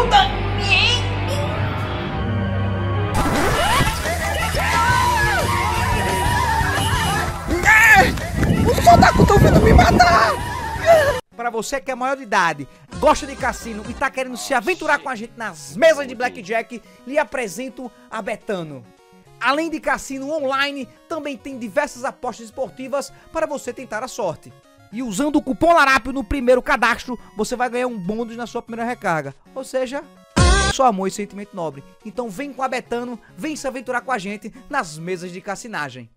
ajuda! Os soldados estão vindo me matar! Para você que é maior de idade, gosta de cassino e tá querendo se aventurar com a gente nas mesas de blackjack, lhe apresento a Betano. Além de cassino online, também tem diversas apostas esportivas para você tentar a sorte. E usando o cupom LARAPIO no primeiro cadastro, você vai ganhar um bônus na sua primeira recarga. Ou seja, só amor e sentimento nobre. Então vem com a Betano, vem se aventurar com a gente nas mesas de cassinagem.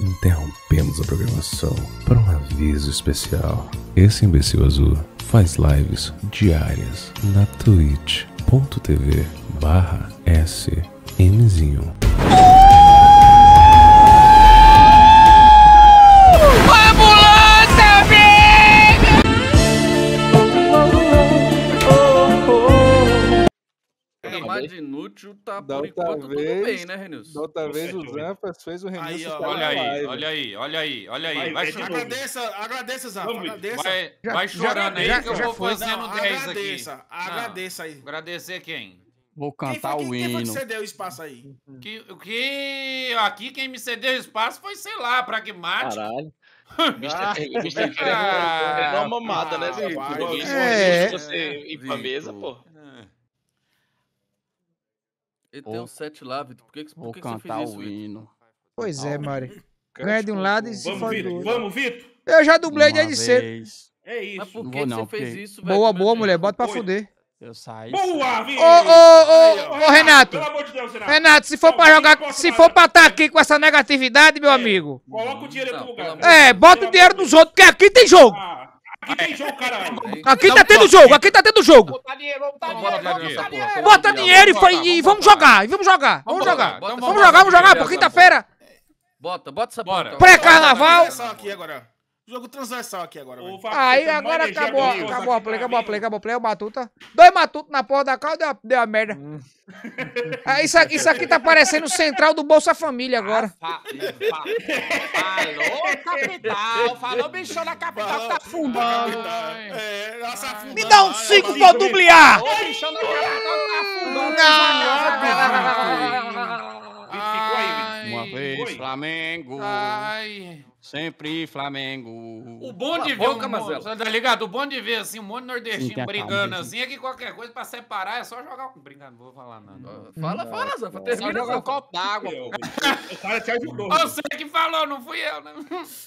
Interrompemos a programação para um aviso especial. Esse imbecil azul faz lives diárias na twitch.tv barra smzinho. É, mais inútil tá Da por outra enquanto tudo vez- bem, né, Renilson? Da outra vez o. Zampas fez o remix Aí, ó, Olha aí, live. olha aí, olha aí, olha aí, vai Vai. Agradeça, agradeça, Vamos, agradeça. Vai, Já- vai já- chorando aí já- que eu já vou foi. fazendo Não, 10 aqui. agradeça, agradeça aí. Agradecer quem? Vou Quem foi, cantar quem, o quem foi que hino. você deu espaço aí? Que, o que aqui quem me cedeu espaço foi, sei lá, pragmático. Caralho. Ah, Mr. Mr. Quer ah, dar uma mamada, né, Vitor? é. você ir pra mesa, pô. Ele tem um set lá, Vitor. Por que, por Vou que, que você cantar fez isso, o hino. Pois é. Mari. Ganha de um lado e se fode do outro. vamos, Vitor. Eu já dublei Uma desde cedo. É isso. Mas por que, não, você fez isso, velho? Boa, boa, mulher. Bota pra fuder. Eu saí. Boa, Vitor. ô, ô, ô, Renato. Pelo amor de Deus, Renato. Renato, se for Não, pra jogar, se for pra estar aqui com essa negatividade, meu É. amigo. Coloca o dinheiro no lugar. É, bota o dinheiro dos outros, porque aqui tem jogo. Ah, aqui tem jogo, caralho. Aqui tá tendo jogo, aqui tá tendo jogo. Botar dinheiro, botar Então dinheiro. Bota dinheiro e, foi, vamos jogar, e vamos jogar, vamos Vamos jogar. Vamos jogar, vamos jogar, pô, aí, quinta-feira. Bota, bota essa porra. Pré-carnaval. Jogo transversal aqui agora. Aí agora acabou, eu, acabou a play, acabou a play, acabou a play, o Matuta. Dois Matutos na porra da calda, deu, deu a merda. Ah, isso, aqui, isso aqui tá parecendo o central do Bolsa Família agora. Fa- fa- Falou capital, falou bichão na capital que tá afundando. É. Me dá um Vai, 5 vai, pra eu dublar. Ô bichão na capital que tá afundando. Ficou aí, Uma vez Oi. Flamengo, Ai. sempre Flamengo. O bom de ver Cala a um boca, monte, tá ligado? O bom de ver assim, um monte de Sim, nordestino a brigando calma, assim, é que qualquer coisa pra separar é só jogar. um- Brincando, não vou falar nada. Fala, fala, Zé. Só Termina, jogar um Zé. copo d'água. O cara te ajudou. Você que falou, não fui eu, né?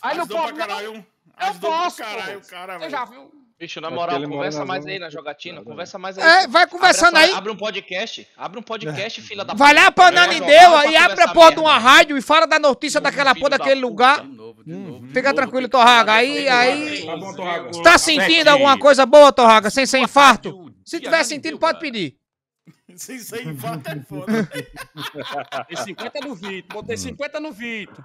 Aí não pode pra não. caralho. Ajudou posso, caralho, cara, Você já viu? Bicho, na É moral, conversa mais zona- aí na jogatina. Conversa mais aí. É, vai Abre conversando essa- aí. Abre um podcast. Abre um podcast, filha da Vai lá pra pra e abre a porra de uma rádio e fala da notícia daquela porra da daquele puta. lugar. De novo, de novo. de Fica novo, tranquilo, Torraga. Aí, aí. Tá tá sentindo alguma coisa boa, Torraga? Sem ser infarto? Se tiver sentindo, pode pedir. Sem ser infarto é foda. Tem 50 no Vitor, botei 50 no Vitor.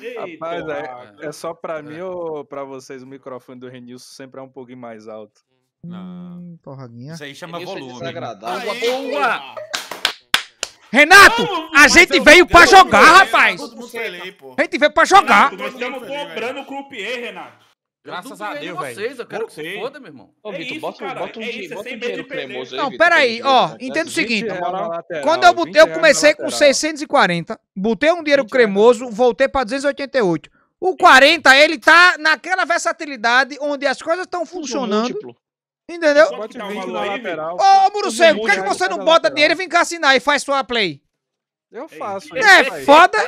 Eita, Rapaz, é, é só pra mim ou pra vocês o microfone do Renilson sempre é um pouquinho mais alto? Não. Hum, Torraguinha. Isso aí chama Isso é volume. desagradável. Aí, Boa! Renato, a gente veio pra jogar, rapaz. Pô. A gente veio pra jogar. Nós estamos cobrando o croupier, Renato. Graças a Deus, de velho. vocês, eu quero que Voltei. se foda, meu irmão. Ô, É Vitor, isso, bota, cara, bota um, é isso, é bota um dinheiro cremoso aí. Não, Vitor, peraí, ó, gente entenda o 20 seguinte. lateral, Quando eu, botei, 20 eu comecei com lateral. 640, botei um dinheiro cremoso, voltei pra 288. O 40, ele tá naquela versatilidade onde as coisas estão funcionando, múltiplo. entendeu? Quanto Bote que o 20 valor na aí, lateral. Ô, Murucego, por que, que você não bota dinheiro e vem cá assinar e faz sua play? Eu faço. É foda.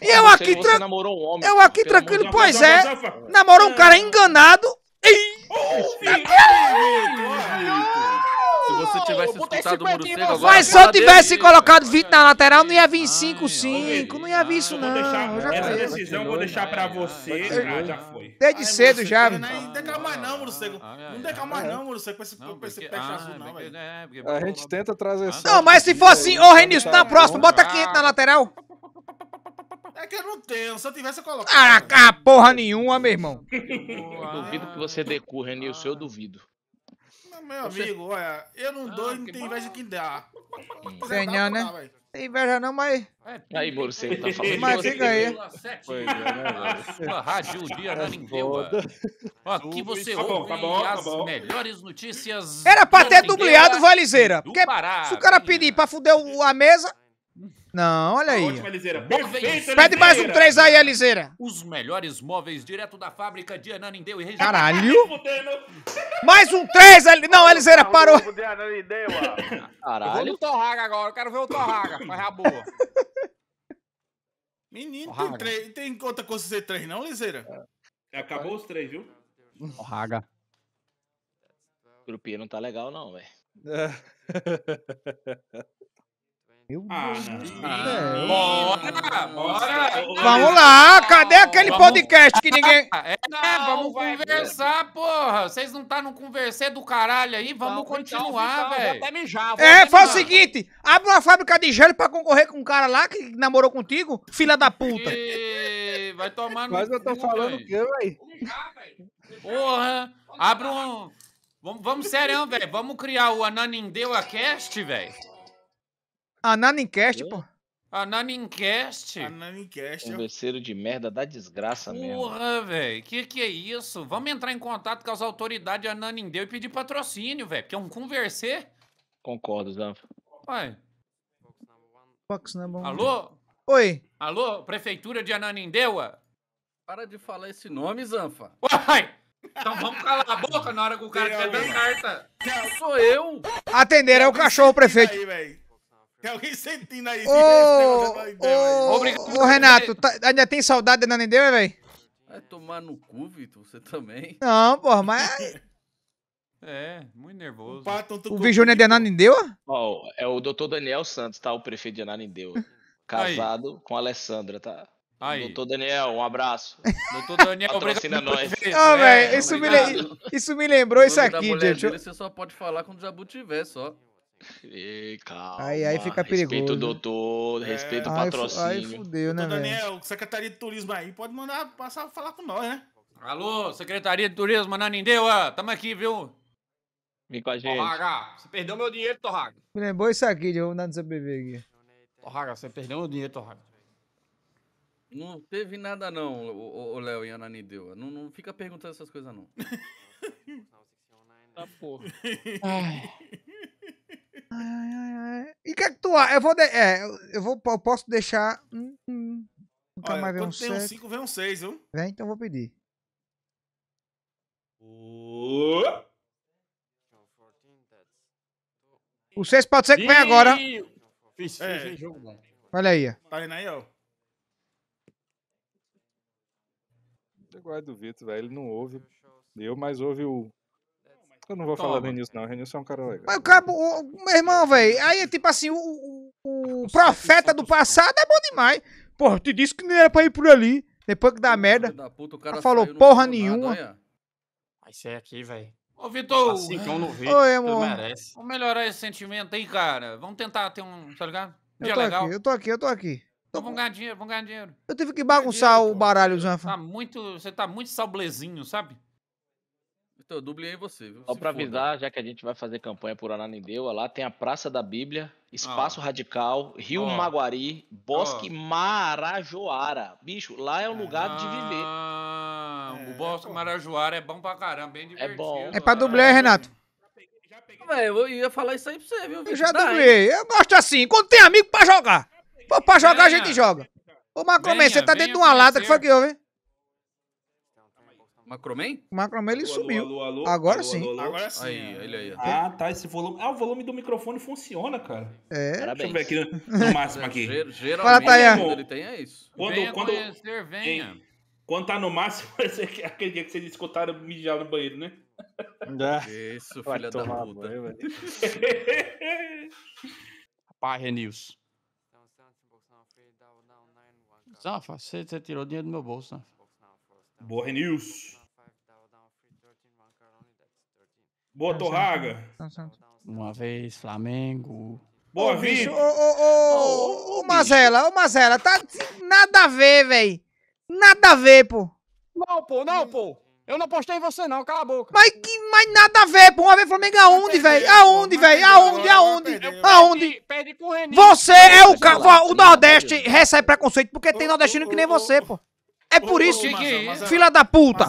E eu aqui, você tran- namorou um homem. eu aqui tranquilo, pois é. namorou um cara enganado. Ih, Se você tivesse escutado o 50 em Murcego você. agora... Mas se eu tivesse dele. colocado 20 na lateral, não ia vir Ai, 5, 5. Não ia vir isso, Eu não. deixar, essa decisão eu vou deixar pra você. Ah, já foi. Desde cedo já. Não decala mais não, Murucego. Ai, ai, Não decala mais ai. não, Murucego, com esse, com peixe ah, azul não, velho. é, porque- A gente tenta trazer. Não, mas se for assim, ô Renilson, na próxima, bota 500 na lateral. É que eu não tenho, se eu tivesse eu colocava. Ah, ah, porra nenhuma, meu irmão. Eu duvido que você decu, Renilson, eu duvido. Não, Meu amigo, olha, eu não dou e não que tenho inveja de quem dá. Senhor, né? Dá, velho. Tem inveja não, mas. Aí, Moro, você tá falando Mas de fica você. aí. Pois é, né, sua rádio de Ananindeua. Aqui você Tá bom, ouve tá bom, tá as bom. melhores notícias. Era pra ter Ananindeua dubliado, vai, Liseira. do Porque Pará, se o cara pedir pra fuder a mesa. Não, olha aí. Ótima, Liseira. Móveis. Perfeito, Pede mais um Liseira. 3 aí, Liseira. Os melhores móveis direto da fábrica de Ananindeu e região. Caralho. Fudendo. Mais um 3 ali. Não, Liseira parou. Eu vou Caralho. no Torraga agora, eu quero ver o Torraga. Faz a boa. Menino, tem, três, tem outra coisa ser três, não, Liseira? Acabou os três, viu? Torraga. O grupinho não tá legal, não, velho. Meu Ah, Deus do Ah, céu. Bora, bora. Vamos lá, cadê aquele Vamos. podcast que ninguém. É, Não, vamos conversar, porra. Vocês não tá no conversar do caralho aí? Vamos Então, continuar, então, Vou velho. até mijar. vou É, faz o seguinte: abre uma fábrica de gelo pra concorrer com um cara lá que namorou contigo, filha da puta. E Vai tomar no Mas eu tô cu, falando o quê, velho? Porra, abre um. Vamos, vamos velho. Vamos criar o Ananindeua Cast, velho. A Nanincast, pô. Ananincast. A Nanicast, ó. Converseiro de merda da desgraça mesmo. Porra, velho. Que que é isso? Vamos entrar em contato com as autoridades Ananindeu e pedir patrocínio, velho. Porque é um conversar. Concordo, Zanfa. Ué. Fox é bom. Alô? Oi. Alô? Prefeitura de Ananindeua? Para de falar esse nome, Zanfa. Uai! Então vamos calar a boca na hora que o cara tiver dando carta. Sou eu. Atender, é o cachorro prefeito. Aí, velho. Tem alguém sentindo aí. Ô, ideia, velho. ô, Obrigado. ô, Renato, tá- ainda tem saudade da Nanindeu, velho? Vai tomar no cu, Vitor. Você também. Não, porra, mas É, muito nervoso. O pato o Vigione é de comigo. Nanindeu? Ó, é o doutor Daniel Santos, tá? O prefeito de Ananindeu. Casado com a Alessandra, tá? Aí, Doutor Daniel, um abraço. doutor Daniel, Patrocina nós. prefeito. Ó, É, velho, isso, me isso me lembrou isso aqui, gente. dele, você só pode falar quando o Jabu tiver, só. Ei, calma. Aí- aí fica perigoso. o doutor, respeita o Ai, fu- ai, patrocínio. fudeu, né, Doutor velho? Daniel, Secretaria de Turismo aí, pode mandar passar a falar com nós, né? Alô, Secretaria de Turismo Ananindeua, tamo aqui, viu? Vem com a gente. Torraga, você perdeu meu dinheiro, Torraga. Me lembrou isso aqui, de no seu bebê aqui. Torraga, você perdeu meu dinheiro, Torraga. Não teve nada, não, o- o o Léo e a Ananideu. Não, não fica perguntando essas coisas, não. Tá, porra. Ai. E o que é que tu acha? Eu vou. de- É, eu- vou, eu posso deixar. Hum, hum. Nunca Olha, mais ver um tem um sete. 5, vem um 6, viu? Vem, então eu vou pedir. O 6 pode ser que vem agora. Fiz, É. fiz, jogo bom. Olha aí, ó. Tá vendo aí, ó? Eu do Vitor, velho. Ele não ouve. Eu, mas ouve o. Eu não vou Toma. falar do Renilson, não. O Renilson é um cara legal. Mas o cabo, o- meu irmão, velho. Aí, tipo assim, o, o, o profeta do passado é bom demais. Porra, eu te disse que não era pra ir por ali. Depois que dá merda. Da puta, o cara falou porra falou nada, nenhuma. olha. Vai ser aqui, velho. Ô, Vitor, Assim que eu não vi. Oi, amor. merece. vamos melhorar esse sentimento aí, cara. Vamos tentar ter um, tá ligado? Um Eu dia tô legal. aqui, eu tô aqui, eu tô aqui. Então vamos ganhar dinheiro, vamos ganhar dinheiro. Eu tive que bagunçar o baralho, Zanfa. Tá muito, você tá muito sablezinho, sabe? Então, eu dublei você, viu? Só pra foda. avisar, já que a gente vai fazer campanha por Ananindeua, lá tem a Praça da Bíblia, Espaço Radical, Rio Ó. Maguari, Bosque Marajoara. Bicho, lá é um lugar de viver. Ah, o É, Bosque pô. Marajoara é bom pra caramba, bem divertido. bom. É pra Ah, dublar, Renato. Velho, eu ia falar isso aí pra você, viu? Eu já Dá, hein? dublei. Eu gosto assim, quando tem amigo pra jogar. Pô, pra jogar a gente Venha. joga. Ô, Venha, você tá venha dentro de uma lata que foi que houve? Macroman? O Macromê, ele alô, sumiu. alô, alô, Agora alô, sim. alô, alô. Agora sim. Aí, é. ele aí. ó. Ah, tá. Esse volume. Ah, o volume do microfone funciona, cara. É. Deixa eu Parabéns. ver aqui no, no máximo aqui. Ger- Fala, Geralmente, Tayan. quando ele tem é isso. Quando, venha quando, conhecer, venha. quando tá no máximo, é aquele dia que vocês escutaram mijar no banheiro, né? Isso, Vai filha da puta. Rapaz, Renilson. Zanfa, você, tirou dinheiro do meu bolso, Zanfa. Boa, Renils. Boa, Torraga. Uma vez, Flamengo. Boa, Ô, bicho, Vitor. ô, ô, ô, ô, Mazela, ô, Mazela, tá nada a ver, véi. Nada a ver, pô. Não, pô, não, pô. Eu não postei em você, não, cala a boca. Mas que mais nada a ver, pô. Uma vez Flamengo aonde, velho? Aonde, velho? Aonde, aonde? Aonde? Perdi, com o Reninho. Você é o Deixa eu ca... lá. O Nordeste recebe preconceito porque tem nordestino que nem você, pô. É por isso, filha da puta.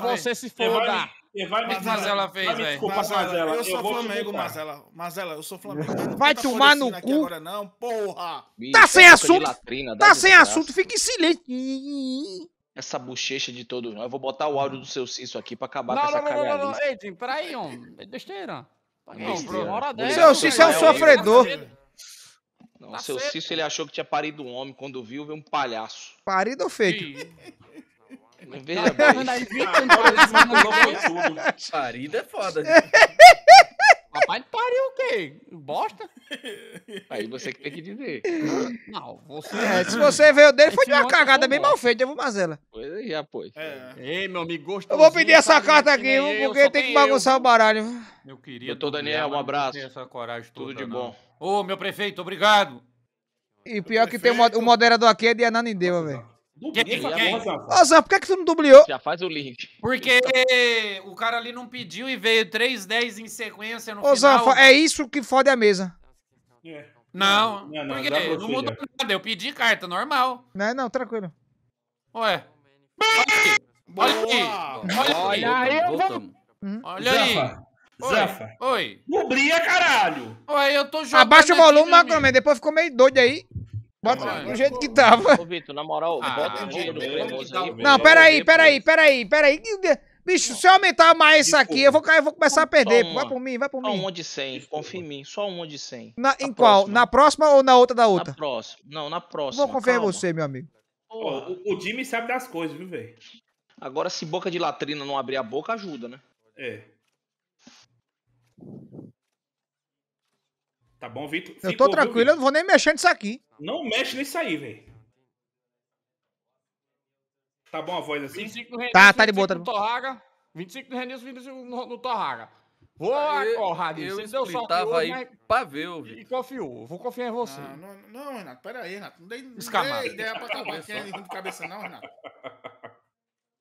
Você se foda. Vai me O que Mazela fez, velho? Desculpa, Mazela, Mazela. eu sou Flamengo. Mazela. Mazela, eu sou Flamengo. Não Vai tá tomar no cu. Agora não, porra. Bicho, Tá sem assunto. latrina, Tá sem desgraça. assunto, fica em silêncio. Essa bochecha de todo. Eu vou botar o áudio do seu Cício aqui pra acabar Não, com não, essa não, não, não, não. calharice. Ei, Jim, peraí, homem. É Besteira. Não, Besteira. uma hora Seu dessa. Seu Cício é um sofredor. Não, Tá seu. Cício ele achou que tinha parido um homem. Quando viu, veio um palhaço. Parido ou feito? Veja Tá bem. foi tudo. Parido é foda. Rapaz, pariu o quê? Bosta? Aí você que tem que dizer. Não, você... É, se você veio dele, foi de uma monte cagada foi bem mal feita, viu, Mazela? Pois aí, já, pois. É. Ei, meu amigo, gostoso. Eu vou pedir essa carta aqui, viu, porque tem que bagunçar o baralho. viu? Eu queria. Doutor Daniel, um abraço. essa coragem Tudo toda, de não. bom. Ô, meu prefeito, obrigado. E pior que tem o mo- o moderador aqui é de Ananindeu, velho. Dublia essa porra, Zafa. Ô, Zé, por que, que tu não dubliou? Já faz o link. Porque o cara ali não pediu e veio 3-10 em sequência no Ô, final. Zanfa, é isso que fode a mesa. É. Não, Não, não, porque não pra mudou nada. Eu pedi carta, normal. Não é não, tranquilo. Ué. Olha aqui. Olha aí. Olha aí. Zafa. Oi. Zafa. Oi. Dublia, caralho. Oi, eu tô jogando. Abaixa o volume. Macroman. Depois ficou meio doido aí. Bota Vai. do jeito que tava. Ô, Vitor, na moral, Ah, bota um vamos dia do cremoso aí. Não, peraí, peraí, peraí, peraí. Bicho, se eu aumentar mais isso aqui, eu vou, eu vou começar a perder. Só. Vai uma. por mim, vai por Só mim. um de 100, confia em mim. Só um de 100. Na, em qual? próxima. Na próxima ou na outra da outra? Na próxima. Não, na próxima. Vou confiar em você, meu amigo. Porra. o, o Jimmy sabe das coisas, viu, velho? Agora, se boca de latrina não abrir a boca, ajuda, né? É. Tá bom, Vitor? Eu tô viu, tranquilo, eu não vou nem mexer nisso aqui. Não mexe nisso aí, velho. Tá bom a voz assim? 25 do Renilson, Tá, tá de boa, tá de 25 no Torraga. 25 do Renilson, 25 no, no Torraga. Vou Eu, acordar eu Você deu sorte splitava hoje, aí mas... pra ver, ô, E Vitor. confiou. Vou confiar em você. Não, não, não, Renato, pera aí, Renato. Não dei, não dei ideia pra acabar quem é ruim de cabeça, não, Renato.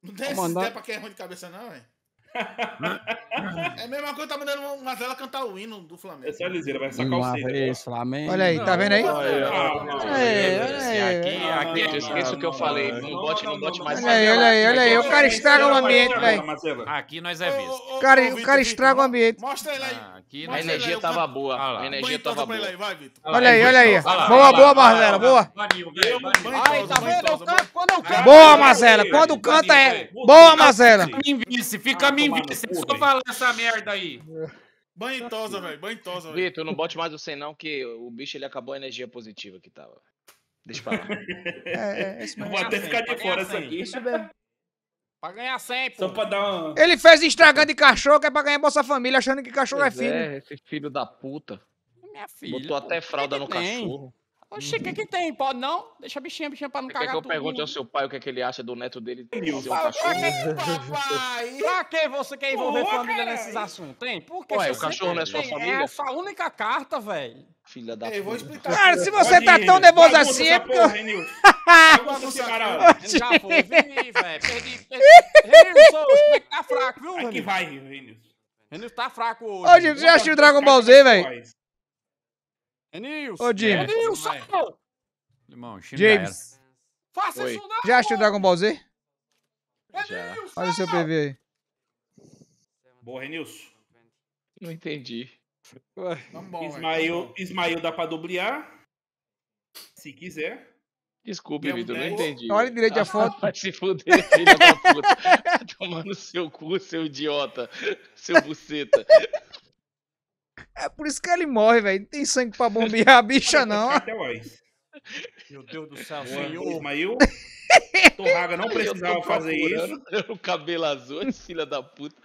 Não dei Comandante. ideia pra quem é ruim de cabeça, não, velho. É a mesma coisa, tá mandando uma vela cantar o hino do Flamengo. Essa é a liseira, vai sacar o vez, Flamengo. Olha aí, tá vendo aí? Ah, aqui, aqui, esqueça o que eu falei. Não bote, não bote mais Olha aí, olha aí, olha aí. O cara estraga o ambiente, velho. Aqui nós é visto. O cara estraga o ambiente. Mostra ele aí. Aqui A é energia aí, tava eu- boa. Ah lá. A energia Banho tava pra ele boa. aí, vai, Vitor. Olha aí, olha aí. Lá, Boa, lá, boa, lá, Marcela, lá. boa. Tosa, tá vendo? Canto quando eu quero. Boa, Marcela. Quando canta é. Boa, Marcela. Fica me vice, fica Ah, me tomar no vice. cu, Só falar essa merda aí. Banho tosa, velho. Banho tosa, velho. Vitor, não bote mais o 100 não, que o bicho ele acabou a energia positiva que tava. Deixa pra lá. É, é, Vou até ficar de fora aqui. Isso mesmo. Pra ganhar 100, Só pô. pra dar uma... Ele fez Instagram de cachorro que é pra ganhar Bolsa Família, achando que cachorro é Pois filho. é, esse filho da puta. Minha filha. Botou até pô, fralda que no que tem? cachorro. Oxi, o que que tem? Pode não? Deixa a bichinha, bichinha pra não Quer cagar que eu tudo. pergunte ao seu pai o que, é que ele acha do neto dele ser um cachorro? que, Papai. pra que você quer envolver Porra, família caralho. nesses assuntos? Tem? Por que Ué, você o cachorro não é sua família? essa única carta, velho. Filha da Ei, vou puta. explicar. Cara, se você Pode tá ir, tão Renilson. nervoso assim, é porque. Renilson. Já foi, vi, velho. Perdi. perdi. Renilson, como é que tá fraco, viu, Aqui Renilson? vai, Renilson. Renilson tá fraco hoje. Ô, Jimmy, você já assistiu Dragon Ball Z, velho? Renilson. Ô, Jimmy. Renilson, era. James, faça isso não. já assistiu Dragon Ball Z? Já. Olha o seu PV aí. Boa, Renilson. Não entendi. Vamos bom. Ismael, Ismael dá pra dubliar. Se quiser. Desculpe, Vitor, não entendi. Olha direito a foto. Vai se fuder, filha da puta. Tomar no seu cu, seu idiota. Seu buceta. É por isso que ele morre, velho. Não tem sangue pra bombear a bicha, não. Até mais. Meu Deus do céu, senhor. Ismael. Torraga não precisava fazer isso. O cabelo azul, esse filha da puta.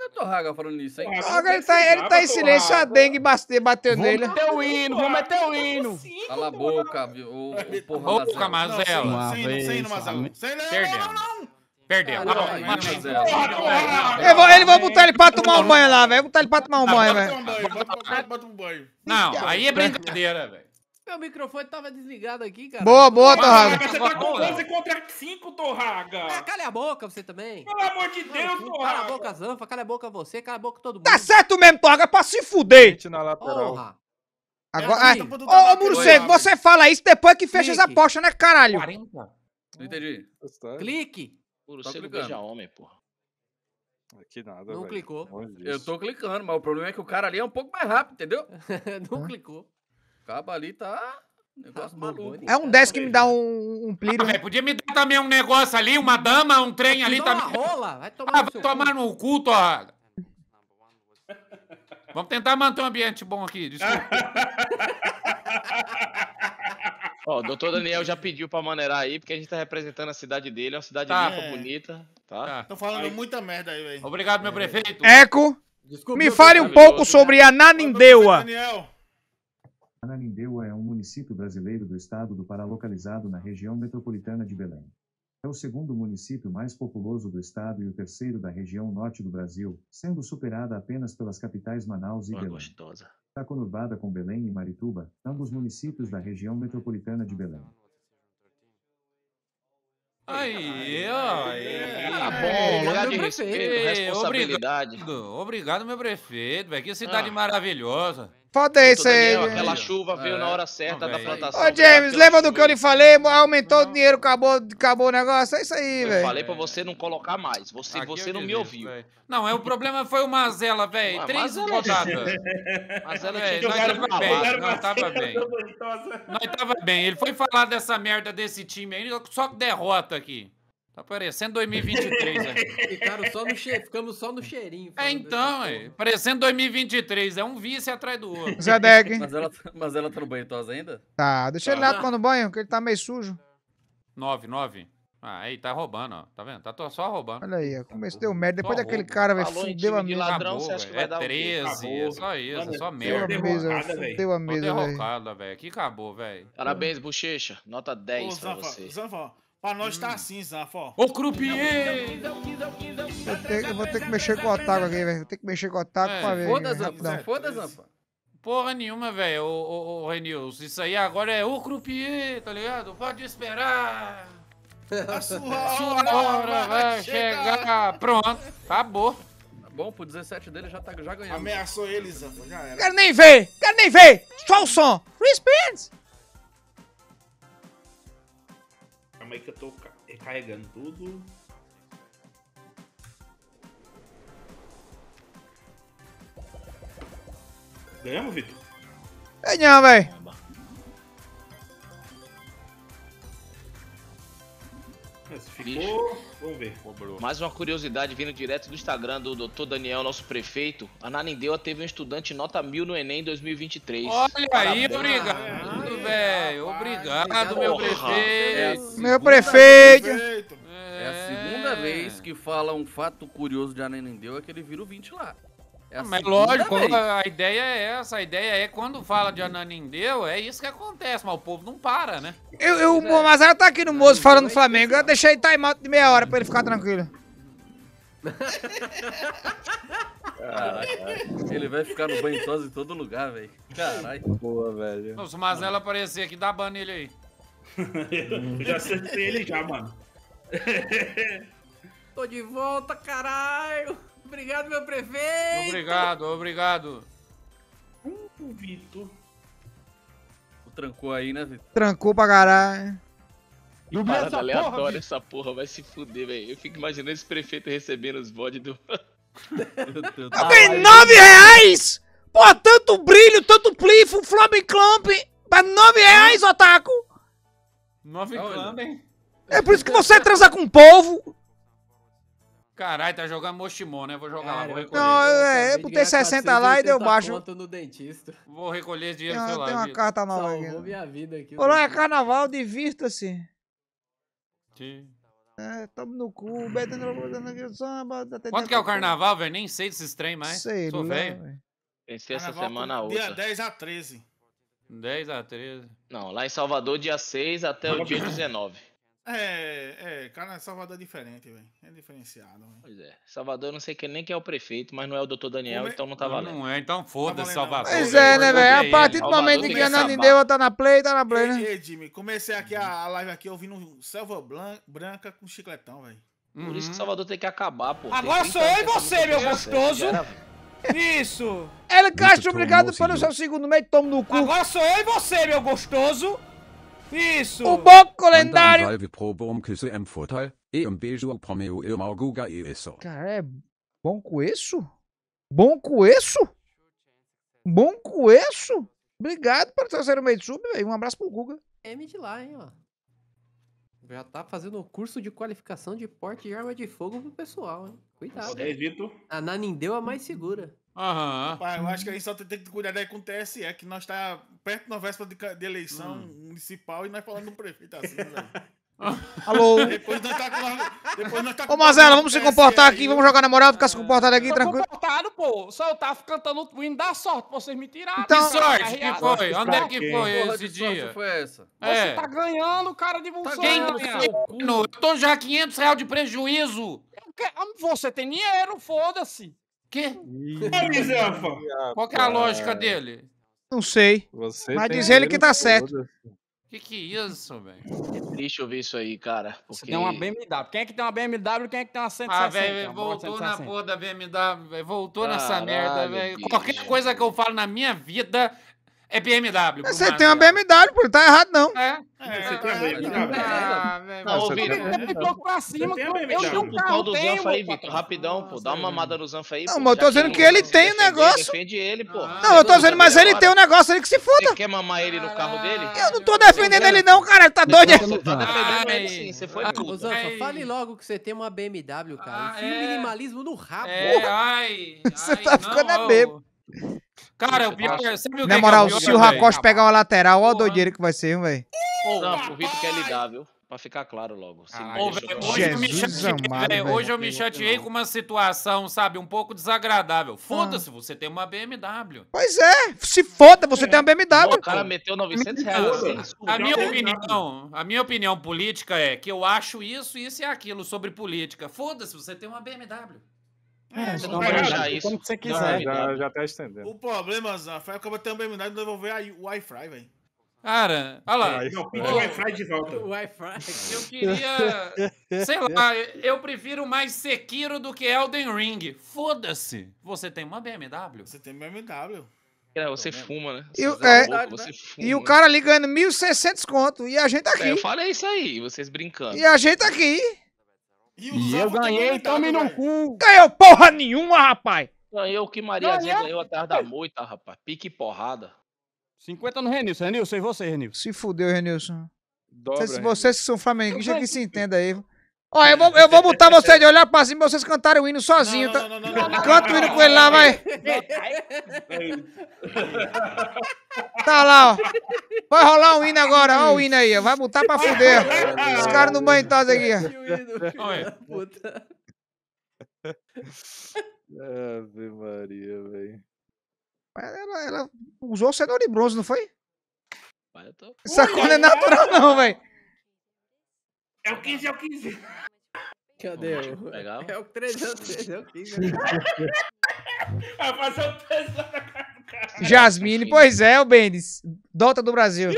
Olha o Torraga falando nisso, hein? Torraga não Agora ele tá, ele tá em silêncio, a Torraga. dengue bateu, bateu Vamos nele. meter o hino, vamos meter o hino. Cala a boca, viu? Ô, ô, porra, Boca, Mazela. Sem, sem, Mazela. Sem, não, Perdemos. não, não, não. Perdeu. Ele vai botar ele pra tomar um banho lá, velho. Vou botar ele pra tomar um banho, Bota velho. um banho, bota, bota, bota um banho. Não, aí é brincadeira, velho. Meu microfone tava desligado aqui, cara. Boa, boa, Torraga. Torraga, você tá com 11 contra 5, Torraga. Ah, cala a boca você também. Pelo amor de Deus, Cala a Torraga. boca, Zanfa. Cala a boca você. Cala a boca todo mundo. Tá certo mesmo, Torraga, pra se fuder. Gente na lateral. Porra. Agora, É, ah, então, quando ô, tá lateral, você fala isso depois que fecha as apostas, né, caralho? 40? Não entendi. Clique. Puro Tô cego clicando. beija homem, porra. Aqui nada, Não velho. clicou. Eu tô clicando, mas o problema é que o cara ali é um pouco mais rápido, entendeu? Não clicou. O cabo ali tá. Negócio Tá maluco. É um 10 que me dá um, um Ah, podia me dar também um negócio ali, uma dama, um trem ali também. uma rola. Vai tomar Ah, no vai tomar no cu, Torraga. Vamos tentar manter um ambiente bom aqui, desculpa. Ó, o doutor Daniel já pediu pra maneirar aí, porque a gente tá representando a cidade dele, é uma cidade Tá. limpa, É. bonita, tá? Tá. Tô falando muita merda aí, velho. Obrigado, meu prefeito. Eco, Desculpa, me fale um pouco sobre a Oi, meu Nanindeua. Daniel. Ananindeua é um município brasileiro do estado do Pará localizado na região metropolitana de Belém. É o segundo município mais populoso do estado e o terceiro da região norte do Brasil, sendo superada apenas pelas capitais Manaus e Uma Belém. gostosa. Está conurbada com Belém e Marituba, ambos municípios da região metropolitana de Belém. Aí, ó. Tá bom, lugar meu de prefeito. respeito, Ei, responsabilidade. Obrigado, obrigado, meu prefeito, velho. Que cidade Ah. maravilhosa. Foda isso aí. Aquela chuva veio É. na hora certa Não, da plantação. Ô, James, lembra do que eu lhe falei? Aumentou o dinheiro, acabou, acabou o negócio. É isso aí, Eu velho. falei pra você não colocar mais. Você, Aqui você eu não me ouviu. velho. Não, é, o problema foi o Mazela, velho. Três Mazela- rodadas. Mas ela Véi, tinha nós que tava bem, nós tava bem. Nós tava bem. Ele foi falar dessa merda desse time aí, só que derrota aqui. Tá parecendo 2023, né? Ficaram só no che... Ficamos só no cheirinho. É então, dessa é. Parecendo 2023. É um vice atrás do outro. Zé Deck. Mas ela, mas ela tá no banho tosa ainda? Tá, deixa ele lá tomando banho, que ele tá meio sujo. 9, 9. Ah, aí tá roubando, ó. Tá vendo? Tá só roubando. Olha aí, esse deu merda. Depois Só daquele roubo. cara, velho, fudeu a mesa. ladrão, Acabou, você acha que velho. vai É dar o quê? 13, é só isso, Mano, é só deu Fudeu a merda. mesa. Fudeu a mesa, velho. derrocada, velho. Aqui acabou, velho. Parabéns, Bochecha. Nota Ô, 10 pra Zanfa, você. Zanfa, ó, pra nós tá assim, Zanfa, ó. Ô, croupier! Eu, tenho- eu vou ter que mexer com o Otago aqui, velho. Vou ter que mexer com o Otago É, pra ver. Foda, aqui, rapidão. Zanfa. Foda, Zanfa. Porra nenhuma, velho. Ô, ô, ô, Renilson. Isso aí agora é o croupier, tá ligado? Pode esperar. A sua Sua hora, hora vai chegar. Pronto, acabou. Tá bom, pro 17 dele já, tá, já ganhamos. Ameaçou ele, já era. Quero nem ver! Quero nem ver! Só o som! Response! Calma aí que eu tô ca- recarregando tudo. Ganhamos, Vitor? Ganhamos, velho. Ficou, vamos ver. Mais uma curiosidade vindo direto do Instagram do Dr. Daniel, nosso prefeito. A Nanindeua teve um estudante nota 1000 no Enem 2023. Olha aí, Parabéns. obrigado, velho. Obrigado, meu Porra. É a prefeito. Meu segunda prefeito! Perfeito. É a segunda vez que fala um fato curioso de Ananindeu é que ele vira o 20 lá. É a Mas segunda lógico, vez. a ideia é essa. A ideia é quando fala de Ananindeu, é isso que acontece, mas o povo não para, né? Eu, eu, o Mazara tá aqui no moço falando do Flamengo. Eu deixei ele timeout de meia hora pra ele ficar tranquilo. Caralho, ele vai ficar no banho tosa em todo lugar, velho. Caralho. Boa, velho. Se o Mazela aparecer aqui, dá ban nele aí. Eu já acertei ele já, mano. Tô de volta, caralho. Obrigado, meu prefeito. Obrigado, obrigado. O Vitor. Trancou aí, né, Vitor? Trancou pra caralho. Parada aleatória essa porra, vai se fuder, velho. Eu fico imaginando esse prefeito recebendo os bodes do. Eu ganhei nove reais! Pô, tanto brilho, tanto plifo, flop clump. Pra nove reais, otaku! Nove clã, hein? É por isso que você transa com o povo. Caralho, tá jogando Moshimon, né? Vou jogar lá, vou Cara, recolher. Não, eu- é, acabei eu de botei ganhar 60 lá e deu 480 baixo. no dentista. Vou recolher esse dinheiro sei lá. tem uma Vitor. carta nova Salvou aqui. minha vida aqui. Olá, é dentista. carnaval, divirta-se. Sim. É, tamo no cu, betendo aqui o samba. Quanto que é o carnaval, velho? Nem sei desses trem mais. Sei Sou velho. velho. Pensei essa semana a com Dia outra. 10 a 13. 10 a 13. Não, lá em Salvador, dia 6 até o dia 19. É, é, cara, Salvador é diferente, velho. É diferenciado, velho. Pois é. Salvador, eu não sei quem nem quem é o prefeito, mas não é o doutor Daniel, Como então não tá valendo. Não é, então foda-se, Salvador. Pois é, né, velho? A partir do Salvador momento que que a acabar. Nanindeua tá na play, tá na play, né? ei, Jimmy, comecei aqui a, a live aqui ouvindo Selva Branca com chicletão, velho. Por isso que Salvador tem que acabar, pô. Agora 30 sou eu e você, meu gostoso. Isso! Ele Castro, obrigado pelo seu segundo meio, tomo no cu. Agora sou eu e você, meu gostoso. Isso! O Bom boco lendário. E isso. Cara, é bom coeço? Bom coeço? Bom coeço? Obrigado pelo terceiro meio de sub, velho. Um abraço pro Guga. M de lá, hein, ó. Já tá fazendo o curso de qualificação de porte de arma de fogo pro pessoal, hein? Cuidado. É, Vitor. A Nanindeu é mais segura. Aham. Pai, eu acho que a gente só tem que cuidar daí com o TSE, que nós tá perto da véspera de, de eleição municipal e nós falando do prefeito assim, velho. Alô? Depois nós tá com. Depois nós tá Ô, Marcelo, vamos se comportar aqui, vamos jogar na moral, ficar se comportando aqui, Tô tranquilo. comportado, pô. Só eu tava cantando o hino da sorte pra vocês me tirarem. Então- Que sorte que Arriado. foi? Onde é que foi esse dia? foi essa? Você É. tá ganhando, cara de Bolsonaro. Quem ganhou? Eu tô já 500 reais de prejuízo. Você tem dinheiro, foda-se. Que? Zanfa. Qual que é a lógica dele? Não sei. Você Mas diz ele que tá certo. Que que é isso, velho? É triste ouvir isso aí, cara. Você Porque... tem uma BMW. Quem é que tem uma BMW quem é que tem uma 160? Ah, velho, voltou na 160. porra da BMW, velho. Voltou nessa Caralho, merda, velho. Qualquer coisa que eu falo na minha vida é BMW. Você tem uma. BMW, pô, não tá errado não. É? Você tem a BMW. Ah, velho. Não, Você tô pra cima, tem eu tenho um carro, do tenho, Zanfa aí, Vitor, rapidão, pô. Dá uma mamada no Zanfa aí, Não, mas eu tô dizendo que ele tem um negócio. Defende ele, pô. Ah. Não, eu tô dizendo, mas ele tem um negócio ali que se Você foda. quer mamar ele no carro dele? Eu não tô defendendo ele não, cara, tá doido? Você tá defendendo ele sim, você foi Ah, Ô, puto. Zanfa, fale logo que você tem uma BMW, cara. Ah, Enfia o é. minimalismo no rabo. É, ai. Você tá ficando é ó. Cara, o pior, sabe o que Na que moral, é o pior, se o? Racoste pegar uma lateral, olha a Porra. doideira que vai ser, hein, velho. Não, o Vitor quer ligar, viu? Pra ficar claro logo. Ah, Ô, eu- hoje eu me chateei, amado, velho. Hoje eu me chateei com uma situação, sabe, um pouco desagradável. Foda-se, você tem uma BMW. Pois é, se foda, você tem uma BMW. O cara meteu 900 reais assim. A minha opinião, a minha opinião política é que eu acho isso, isso e aquilo sobre política. Foda-se, você tem uma BMW. É, Você não não vai isso. Como você Não, quiser. Já, já tá estendendo. O problema, Zanfa, é que eu vou ter um BMW e devolver a- o Wi-Fi, velho. Cara, olha lá. Não, pediu o Wi-Fi de volta. Wi-Fi. Eu queria. Sei lá, eu prefiro mais Sekiro do que Elden Ring. Foda-se. Você tem uma BMW. Você tem BMW. É, você fuma, né? E o- Você a é, boca, você fuma. E o cara ali ganhando 1.600 conto. E a gente tá É, eu aqui. falei isso aí, vocês brincando. E a gente tá aqui. E, E eu ganhei, tome no cu. Ganhou porra nenhuma, rapaz. Ganhou o que Mariazinha Ganhou. ganhou atrás da moita, rapaz. Pique porrada. 50 no Renilson. Renilson, e você, Renilson? Se fudeu, Renilson. Dobra, Vocês, Henrique. vocês que são flamenguistas que se entendam aí. Ó, eu vou, eu vou botar você de olhar pra cima e vocês cantarem o hino sozinho. Não, tá? não, não, não. Canta o hino com ele lá, vai. Tá lá, ó. Vai rolar um hino agora. Ó o hino aí, ó. Vai botar pra fuder. Os caras no banho todos aqui, ó. Ave Maria, velho. Ela, ela usou cenoura e bronze, não foi? Essa cor não é natural, não, velho. É o 15, é o 15. Cadê o... pegar. É o 13, é o 13, é o 15. Vai fazer o texto na cara do cara. Jasmine, pois é, o Benis. Dota do Brasil.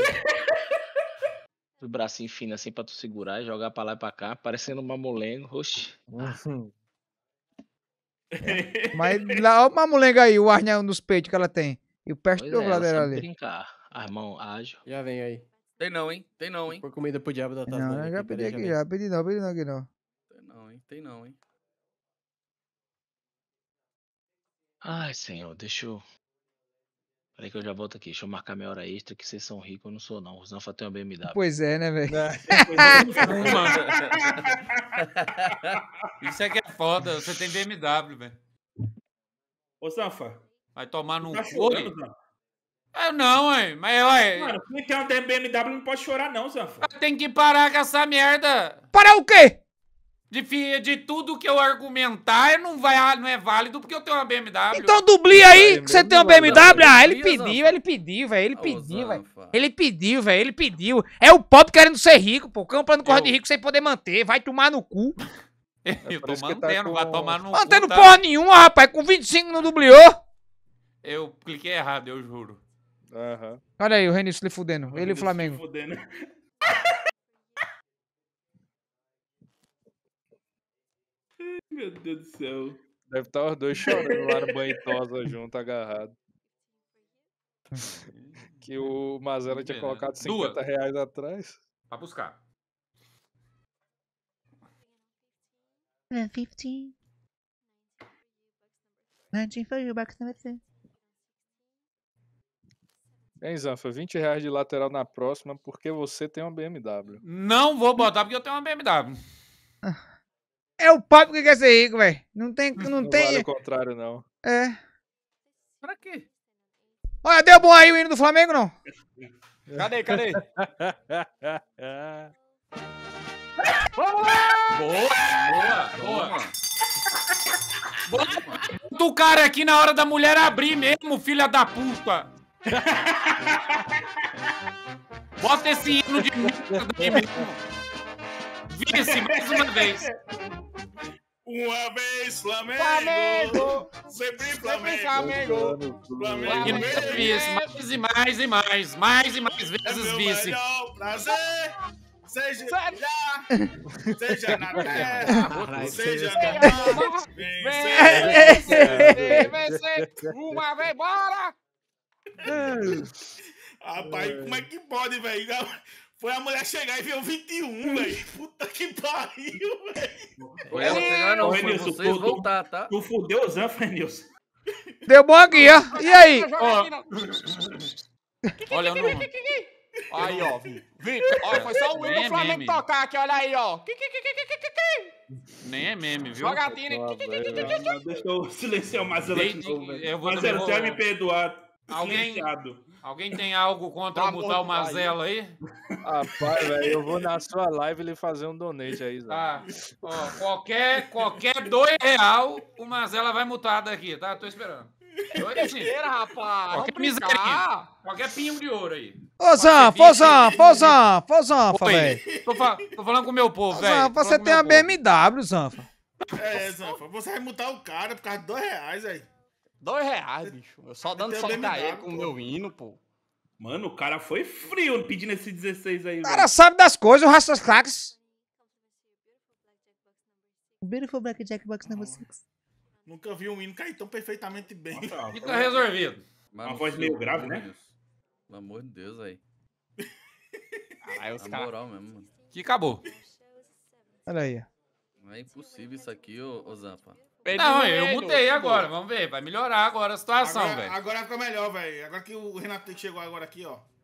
Os bracinhos finos assim pra tu segurar e jogar pra lá e pra cá, parecendo uma molengo. Oxi. Mas lá, ó uma molenga aí, o arnhão nos peitos que ela tem. E o peste do é, lateral ali. brincar. As mãos ágil. Já vem aí. Tem não, hein? Tem não, hein? Por comida pro diabo da Tasmania. Não, eu já pedi aqui, já. Pedi não, pedi não aqui não. Tem não, hein? Tem não, hein? Ai, senhor, deixa eu. Peraí que eu já volto aqui. Deixa eu marcar minha hora extra, que vocês são ricos, eu não sou não. O Zanfa tem uma BMW. Pois é, né, velho? Isso é que é foda. Você tem BMW, velho. Ô, Zanfa. Vai tomar no Tá cu. Zanfa? É, não, ué. Mas, ué, Mano, quem tem uma BMW não pode chorar, não, Zanfa. tem que parar com essa merda. Para o quê? De, de tudo que eu argumentar não, vai, não é válido porque eu tenho uma BMW. Então dubli aí, que você tem uma BMW. Ah, ele pediu, ele pediu, velho. Ele pediu, velho. Ele pediu, velho. Ele pediu. É o pobre querendo ser rico, pô. Comprando corda de rico sem poder manter. Vai tomar no cu. Eu tô que tá mantendo, vai tomar no cu, Mantendo tá? porra nenhuma, rapaz. Com 25 não dubliou. Eu cliquei errado, eu juro. Aham. Olha aí o Renis se fudendo. Ele e o Flamengo. Fudendo. Meu Deus do céu. Deve estar os dois chorando lá no banho tosa junto, agarrado. Que o Mazela tinha Duas. colocado 50 reais atrás. Vai buscar. 15. 19 for you, box number 2. Hein, Zanfa? 20 reais de lateral na próxima porque você tem uma BMW. Não vou botar porque eu tenho uma BMW. É o pobre que quer ser rico, velho. Não tem. Não, Não tem. vale o contrário, não. É. Pra quê? Olha, deu bom aí o hino do Flamengo, não? Cadê, cadê? Boa, boa, boa. Bota o cara aqui na hora da mulher abrir mesmo, filha da puta. Bota esse hino de merda. Vice, mais uma vez. Uma vez Flamengo, Flamengo, sempre Flamengo. Flamengo. Flamengo, E mais vice, mais e mais e mais, mais e mais é vezes meu vice. prazer. Seja já, seja na terra, seja na Vem, vencer. vem, vencer. Uma vez, bora! Rapaz, como é que pode, velho? Foi a mulher chegar e ver o 21, velho. Puta que pariu, velho. Foi ela chegar, não, foi Renilson, vocês tu- voltar, tá? Tu fudeu o Zanfa, Nilson. Deu bom aqui, ó. E aí? Olha, eu não... Aí, ó. Vem, ó, foi só o Nem do Flamengo meme. tocar aqui, olha aí, ó. Nem é meme, viu? Jogadinha. Ah, Deixa eu silenciar o que- velho. eu vou- eu você vai me perdoar. Alguém-. Alguém tem algo contra Tá mutar o vai. Mazela aí? Rapaz, velho, eu vou na sua live lhe fazer um donate aí, Zé. Tá. Ó, qualquer, qualquer dois real, o Mazela vai mutar daqui, tá? Tô esperando. Besteira, rapaz. Qualquer Vamos miserinha. Qualquer pinho de ouro aí. Ô, Zanfa, ô, Zanfa, ô, Zanfa, ô, Zanfa, Oi. velho. Tô, fa- tô falando com o meu povo, velho. Você tem povo. BMW, Zanfa. É, Zanfa, você vai mutar o cara por causa de dois reais, velho. Dois reais, bicho. Eu só dando BMW, ele com o meu hino, pô. Mano, o cara foi frio pedindo esse 16 aí, O velho. cara sabe das coisas, o Rastas Cracks. Beautiful blackjack box number 6. Nunca vi um hino cair tão perfeitamente bem. E tá resolvido. Mas Uma voz meio grave, né? Pelo amor de Deus, aí. Caralho, os Na caras. moral mesmo, mano. Que acabou. Olha aí. Não é impossível isso aqui, ô, ô Não, eu mutei agora. Vamos ver. Vai melhorar agora a situação, Agora, velho. agora ficou melhor, velho. Agora que o Renato chegou agora aqui, ó.